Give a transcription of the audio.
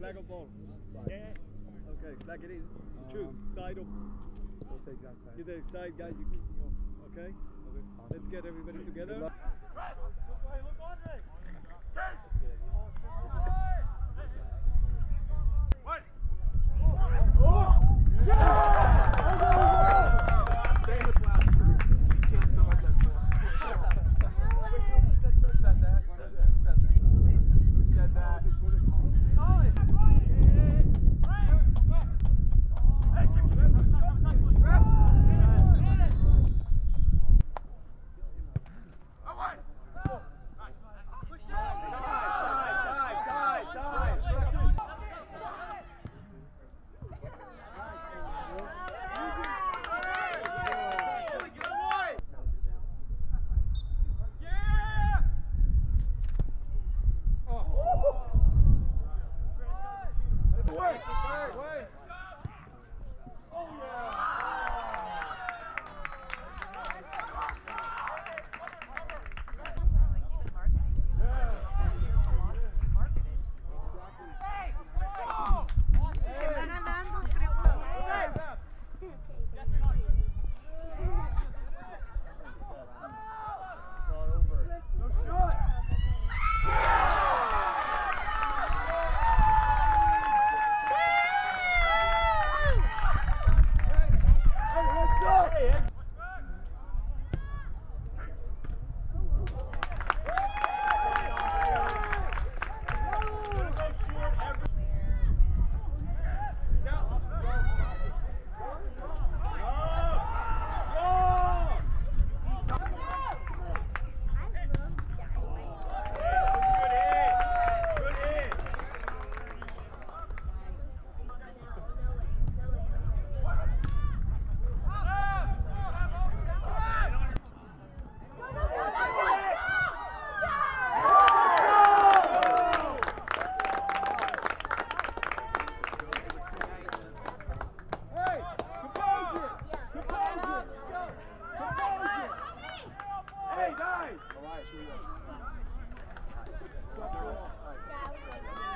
flag or ball? Yeah. Okay, flag it is. You choose side or We'll take that side. you decide, guys. You're kicking off. Okay. Okay. Let's get everybody together. Famous Hey, guys! Elias, where you Please